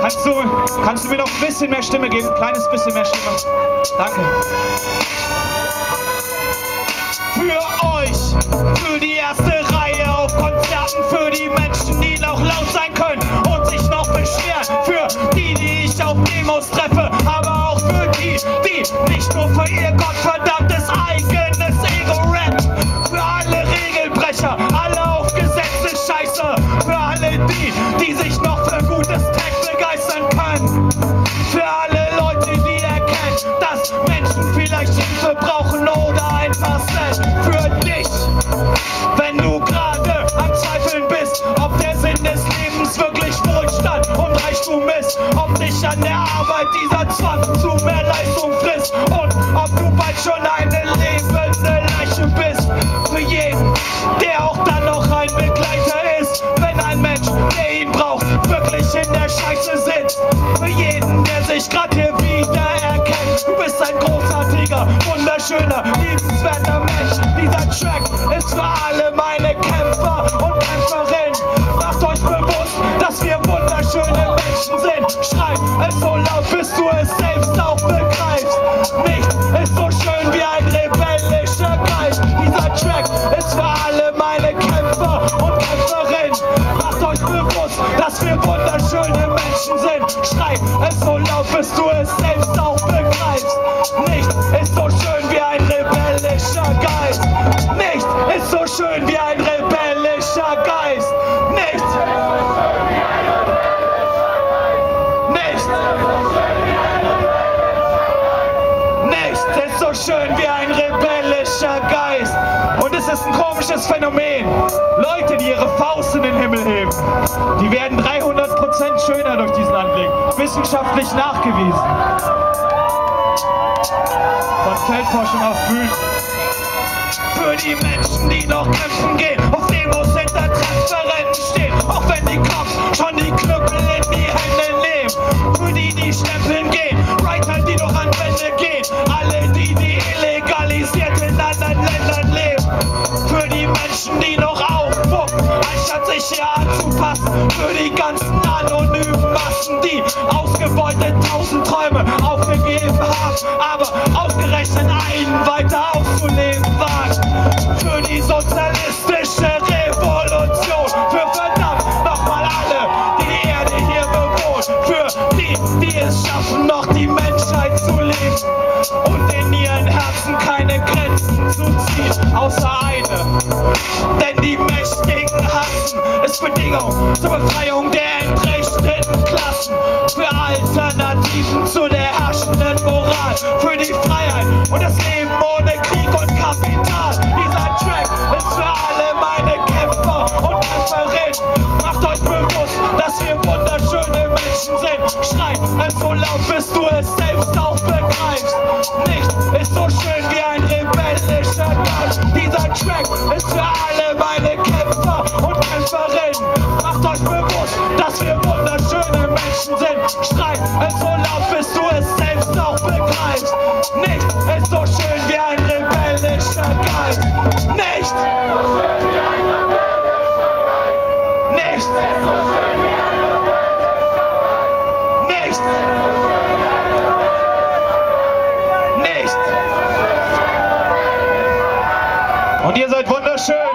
Kannst du, kannst du mir noch ein bisschen mehr Stimme geben? Ein kleines bisschen mehr Stimme. Danke. Für euch, für die erste Menschen vielleicht Hilfe brauchen oder einfach Set. Für dich, wenn du gerade am Zweifeln bist, ob der Sinn des Lebens wirklich Wohlstand und Reichtum ist, ob dich an der Arbeit dieser Zwang zu mehr Leistung frisst und ob du bald schon eine lebende Leiche bist. Für jeden, der auch dann noch ein Begleiter ist, wenn ein Mensch, der ihn braucht, wirklich in der Scheiße sitzt. Wunderschöner, liebenswerter Mensch. Dieser Track ist für alle meine Kämpfer und Kämpferinnen. Macht euch bewusst, dass wir wunderschöne Menschen sind. Schreibt es so laut, bis du es selbst auch begreifst. Nichts ist so schön wie ein rebellischer Geist. Dieser Track ist für alle meine Kämpfer und Kämpferinnen. Macht euch bewusst, dass wir wunderschöne Menschen sind. Schreibt es so laut, bis du es selbst auch Nichts so schön wie ein rebellischer Geist. Nichts. Nichts. Nichts ist so schön wie ein rebellischer Geist. Und es ist ein komisches Phänomen. Leute, die ihre Faust in den Himmel heben, die werden 300% schöner durch diesen Anblick. Wissenschaftlich nachgewiesen. Von Feldforschung auf Bühnen. Die Menschen, die noch kämpfen gehen, auf Demos hinter Transparenten stehen, auch wenn die Cops schon die Knüppel in die Hände nehmen. Für die, die stempeln gehen, Writer, die noch an Wände gehen, alle die, die illegalisiert in anderen Ländern leben. Für die Menschen, die noch aufpucken, anstatt sich hier anzupassen. Für die ganzen anonymen Massen, die ausgebeutet tausend Träume aufgegeben haben, aber ausgerechnet einen weiter auszuleben ist Bedingung zur Befreiung der entrechteten Klassen, für Alternativen zu der herrschenden Moral, für die Freiheit und das Leben ohne Krieg und Kapital. Dieser Track ist für alle meine Kämpfer und Kämpferinnen. Macht euch bewusst, dass wir wunderschöne Menschen sind. Schreit so laut, bis du es Und ihr seid wunderschön.